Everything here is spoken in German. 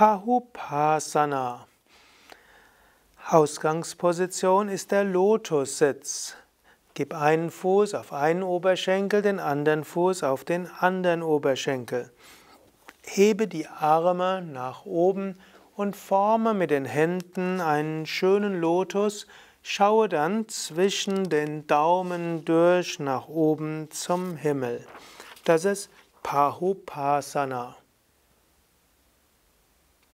Pahupasana. Ausgangsposition ist der Lotussitz. Gib einen Fuß auf einen Oberschenkel, den anderen Fuß auf den anderen Oberschenkel. Hebe die Arme nach oben und forme mit den Händen einen schönen Lotus. Schaue dann zwischen den Daumen durch nach oben zum Himmel. Das ist Pahupasana.